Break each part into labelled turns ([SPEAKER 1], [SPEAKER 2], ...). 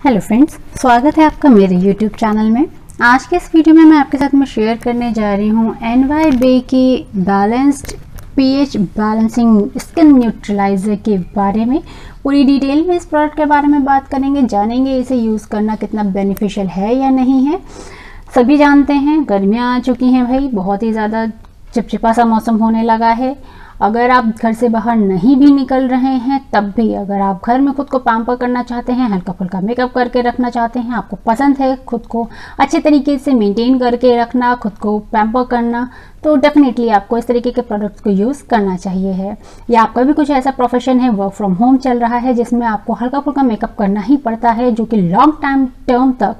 [SPEAKER 1] Hello friends स्वागत है आपका मेरे यूट्यूब चैनल में। आज के इस वीडियो में मैं आपके साथ में शेयर करने जा रही हूँ एन वाई बे की balanced pH balancing skin neutraliser के बारे में। पूरी डिटेल में इस प्रोडक्ट के बारे में बात करेंगे, जानेंगे इसे यूज़ करना कितना बेनिफिशियल है या नहीं है। सभी जानते हैं, गर्मियाँ आ चुकी हैं भाई, बहुत ही ज़्यादा चिपचिपा सा मौसम होने लगा है। अगर आप घर से बाहर नहीं भी निकल रहे हैं, तब भी अगर आप घर में खुद को पैम्पर करना चाहते हैं हल्का फुल्का मेकअप करके रखना चाहते हैं, आपको पसंद है खुद को अच्छे तरीके से मेंटेन करके रखना, खुद को पैम्पर करना तो डेफिनेटली आपको इस तरीके के प्रोडक्ट्स को यूज़ करना चाहिए है। या आपका भी कुछ ऐसा प्रोफेशन है वर्क फ्रॉम होम चल रहा है, जिसमें आपको हल्का फुल्का मेकअप करना ही पड़ता है, जो कि लॉन्ग टाइम टर्म तक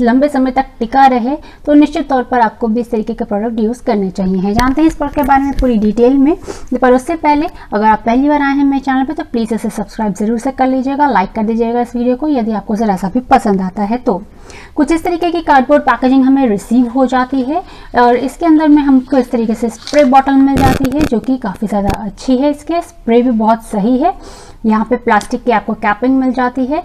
[SPEAKER 1] लंबे समय तक टिका रहे तो निश्चित तौर पर आपको भी इस तरीके के प्रोडक्ट यूज़ करने चाहिए हैं। जानते हैं इस प्रोडक्ट के बारे में पूरी डिटेल में। पर उससे पहले, अगर आप पहली बार आए हैं मेरे चैनल पर तो प्लीज़ इसे सब्सक्राइब ज़रूर से कर लीजिएगा लाइक कर दीजिएगा इस वीडियो को, यदि आपको ज़रा सा भी पसंद आता है तो। कुछ इस तरीके की कार्डबोर्ड पैकेजिंग हमें रिसीव हो जाती है, और इसके अंदर में हमको इस तरीके से स्प्रे बॉटल मिल जाती है, जो कि काफ़ी ज़्यादा अच्छी है इसके। स्प्रे भी बहुत सही है। यहाँ पे प्लास्टिक की आपको कैपिंग मिल जाती है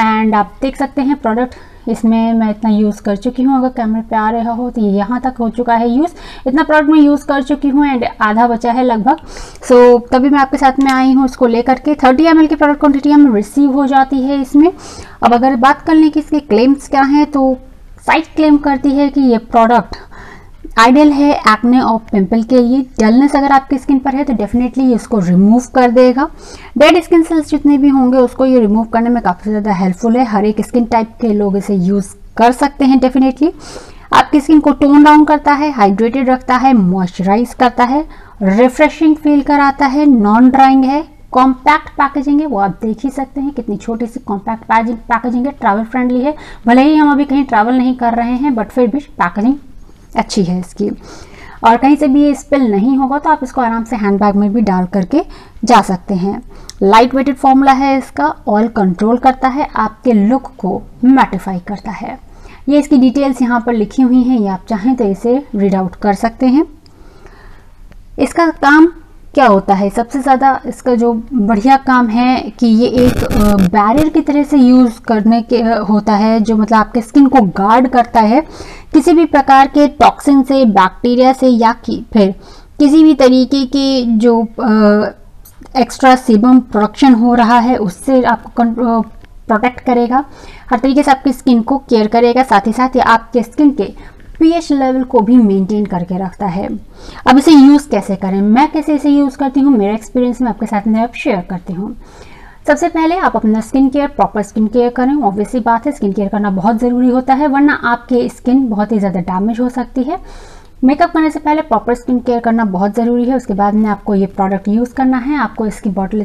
[SPEAKER 1] एंड आप देख सकते हैं प्रोडक्ट इसमें मैं इतना यूज़ कर चुकी हूँ। अगर कैमरे पे आ रहा हो तो ये यहाँ तक हो चुका है यूज़ इतना प्रोडक्ट मैं यूज़ कर चुकी हूँ एंड आधा बचा है लगभग। सो so, तभी मैं आपके साथ में आई हूँ उसको लेकर के। थर्टी एम की प्रोडक्ट क्वान्टिटी हमें रिसीव हो जाती है इसमें। अब अगर बात कर लें कि इसके क्लेम्स क्या हैं तो साइट क्लेम करती है कि ये प्रोडक्ट आइडियल है एक्ने और पिंपल के लिए। डलनेस अगर आपकी स्किन पर है तो डेफिनेटली ये इसको रिमूव कर देगा। डेड स्किन सेल्स जितने भी होंगे उसको ये रिमूव करने में काफ़ी ज़्यादा हेल्पफुल है। हर एक स्किन टाइप के लोग इसे यूज़ कर सकते हैं डेफिनेटली। आपकी स्किन को टोन डाउन करता है, हाइड्रेटेड रखता है, मॉइस्चराइज करता है, रिफ्रेशिंग फील कराता है, नॉन ड्राइंग है। कॉम्पैक्ट पैकेजिंग है, वो आप देख ही सकते हैं। कितनी छोटी सी कॉम्पैक्ट पैकेजिंग है ट्रैवल फ्रेंडली है। भले ही हम अभी कहीं ट्रैवल नहीं कर रहे हैं बट फिर भी पैकेजिंग अच्छी है इसकी। और कहीं से भी ये स्पिल नहीं होगा तो आप इसको आराम से हैंड बैग में भी डाल करके जा सकते हैं। लाइट वेटेड फॉर्मूला है इसका ऑयल कंट्रोल करता है, आपके लुक को मैटिफाई करता है। ये इसकी डिटेल्स यहाँ पर लिखी हुई हैं, ये आप चाहें तो इसे रीड आउट कर सकते हैं। इसका काम क्या होता है? सबसे ज़्यादा इसका जो बढ़िया काम है कि ये एक बैरियर की तरह से यूज़ करने के होता है, जो मतलब आपके स्किन को गार्ड करता है। किसी भी प्रकार के टॉक्सिन से बैक्टीरिया से या कि फिर किसी भी तरीके के जो एक्स्ट्रा सीबम प्रोडक्शन हो रहा है, उससे आपको प्रोटेक्ट करेगा। हर तरीके से आपकी स्किन को केयर करेगा, साथ ही साथ ये आपके स्किन के पीएच लेवल को भी मेंटेन करके रखता है। अब इसे यूज़ कैसे करें? मैं कैसे इसे यूज़ करती हूँ? मेरा एक्सपीरियंस मैं आपके साथ में अब शेयर करती हूँ। सबसे पहले आप अपना skin care proper skin care करें। ऑब्वियसली बात है स्किन केयर करना बहुत ज़रूरी होता है, वरना आपकी स्किन बहुत ही ज़्यादा डैमेज हो सकती है। मेकअप करने से पहले प्रॉपर स्किन केयर करना बहुत ज़रूरी है। उसके बाद में आपको ये प्रोडक्ट यूज़ करना है। आपको इसकी बॉटल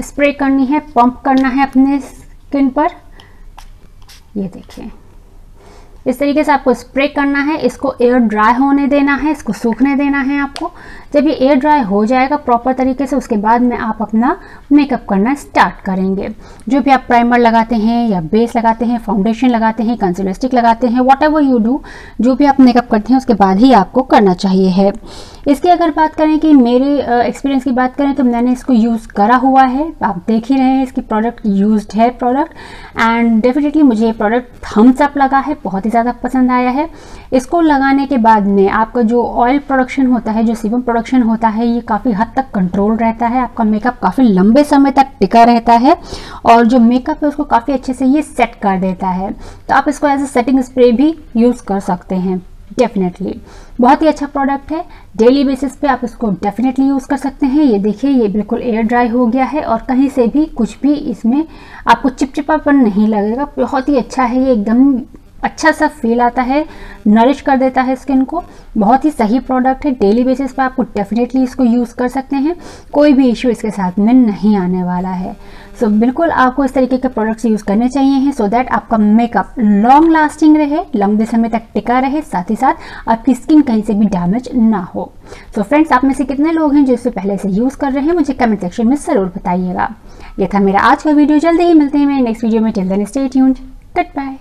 [SPEAKER 1] स्प्रे करनी है पंप करना है अपने स्किन पर। ये देखिए। इस तरीके से आपको स्प्रे करना है, इसको एयर ड्राई होने देना है, इसको सूखने देना है आपको। जब ये एयर ड्राई हो जाएगा प्रॉपर तरीके से, उसके बाद में आप अपना मेकअप करना स्टार्ट करेंगे। जो भी आप प्राइमर लगाते हैं या बेस लगाते हैं फाउंडेशन लगाते हैं कंसिलर स्टिक लगाते हैं वॉट यू डू जो भी आप मेकअप करते हैं, उसके बाद ही आपको करना चाहिए है। इसकी अगर बात करें कि मेरे एक्सपीरियंस की बात करें तो मैंने इसको यूज़ करा हुआ है। आप देख ही रहे हैं इसकी प्रोडक्ट यूज्ड है प्रोडक्ट एंड डेफिनेटली मुझे ये प्रोडक्ट थम्स अप लगा है, बहुत ही ज़्यादा पसंद आया है। इसको लगाने के बाद में आपका जो ऑयल प्रोडक्शन होता है, जो सीबम प्रोडक्शन होता है, ये काफ़ी हद तक कंट्रोल रहता है। आपका मेकअप काफ़ी लंबे समय तक टिका रहता है और जो मेकअप है उसको काफ़ी अच्छे से ये सेट कर देता है। तो आप इसको एज ए सेटिंग स्प्रे भी यूज़ कर सकते हैं। डेफिनेटली बहुत ही अच्छा प्रोडक्ट है। डेली बेसिस पे आप इसको डेफिनेटली यूज़ कर सकते हैं। ये देखिए, ये बिल्कुल एयर ड्राई हो गया है और कहीं से भी कुछ भी इसमें आपको चिपचिपापन नहीं लगेगा। बहुत ही अच्छा है। ये एकदम अच्छा सा फील आता है नरिश कर देता है स्किन को। बहुत ही सही प्रोडक्ट है। डेली बेसिस पे आपको डेफिनेटली इसको यूज़ कर सकते हैं। कोई भी इशू इसके साथ में नहीं आने वाला है। सो so, बिल्कुल आपको इस तरीके के प्रोडक्ट्स यूज़ करने चाहिए हैं सो so दैट आपका मेकअप लॉन्ग लास्टिंग रहे लंबे समय तक टिका रहे साथ ही साथ आपकी स्किन कहीं से भी डैमेज ना हो। सो so, फ्रेंड्स आप में से कितने लोग हैं जो इसे पहले से यूज़ कर रहे हैं? मुझे कमेंट सेक्शन में ज़रूर बताइएगा। ये था मेरा आज का वीडियो जल्दी ही मिलते हैं मेरे नेक्स्ट वीडियो में। Till then stay good bye